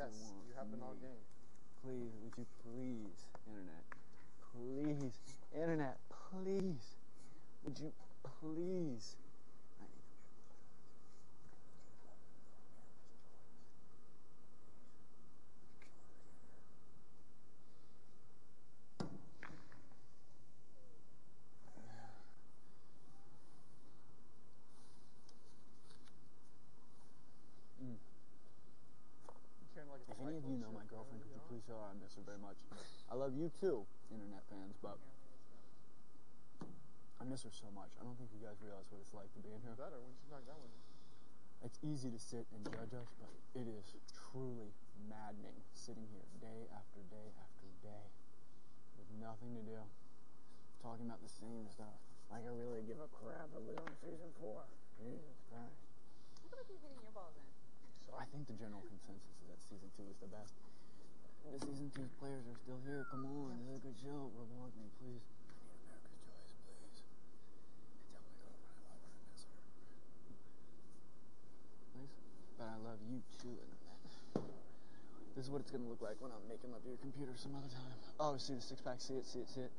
Yes, want you have from been all me. game. Please, would you please, internet, please, internet, please, would you please? I need Mm. Carrying like a If any of you know my girlfriend, could you please tell her I miss her very much? I love you too, internet fans, but I miss her so much. I don't think you guys realize what it's like to be in here. Better when she's not done with it. It's easy to sit and judge us, but it is truly maddening sitting here day after day after day with nothing to do, talking about the same stuff. Like I really give a crap if we're on season four. Jesus Christ. Look at you hitting your balls in. I think the general consensus is that season two is the best. The season two players are still here. Come on, this is a good show. Reward me, please. I America's Choice, please. And I and. Please? But I love you too, internet. This is what it's gonna look like when I'm making love to your computer some other time. Oh, see the six pack, see it, see it, see it.